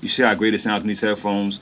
You see how great it sounds in these headphones.